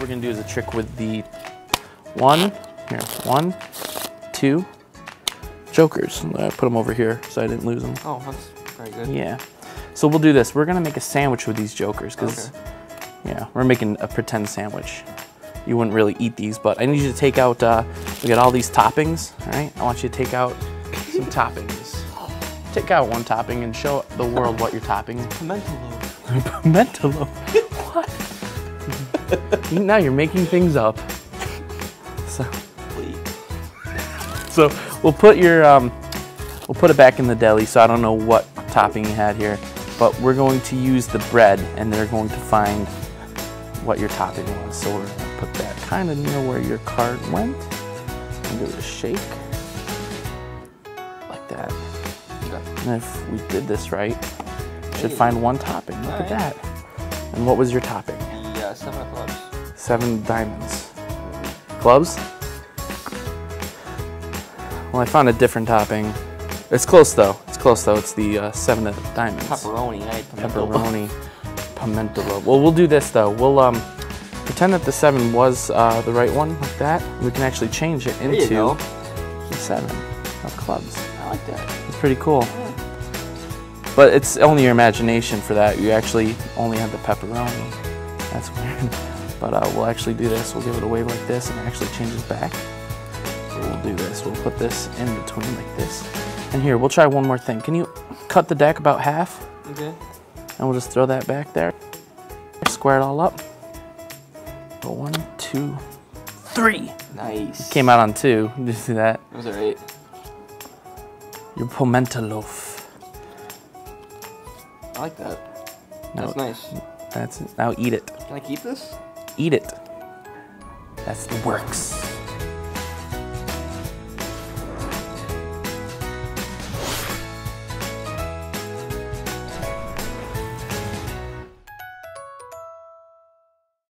we're gonna do is a trick with the one, here, one, two, jokers. I put them over here so I didn't lose them. Oh, that's very good. Yeah. So we'll do this. We're gonna make a sandwich with these jokers because, Okay. yeah, we're making a pretend sandwich. You wouldn't really eat these, but I need you to take out. Uh, we got all these toppings. All right. I want you to take out some toppings. Take out one topping and show the world what you're topping. Pimento loaf. Pimento loaf. Now you're making things up. So, so we'll put your um, we'll put it back in the deli. So I don't know what topping you had here, but we're going to use the bread, and they're going to find what your topping was. So we're gonna put that kind of near where your card went, and give it a shake like that. And if we did this right, should find one topping. Look at that. And what was your topping? Yeah, seven of clubs. Seven diamonds. Clubs? Well, I found a different topping. It's close though. It's close though. It's the uh, seven of diamonds. Pepperoni. I. Pepperoni. Pimento. Well, we'll do this though. We'll um pretend that the seven was uh, the right one, like that. We can actually change it into the seven of clubs. I like that. It's pretty cool. But it's only your imagination for that. You actually only have the pepperoni. That's weird. But uh, we'll actually do this. We'll give it a wave like this and it actually changes back. So we'll do this. We'll put this in between like this. And here, we'll try one more thing. Can you cut the deck about half? Okay. And we'll just throw that back there. Square it all up. Go one, two, three. Nice. Came out on two. Did you see that? Those are eight. Your pimento loaf. I like that. No. That's nice. That's it. Now eat it. Can I keep this? Eat it. That's the works.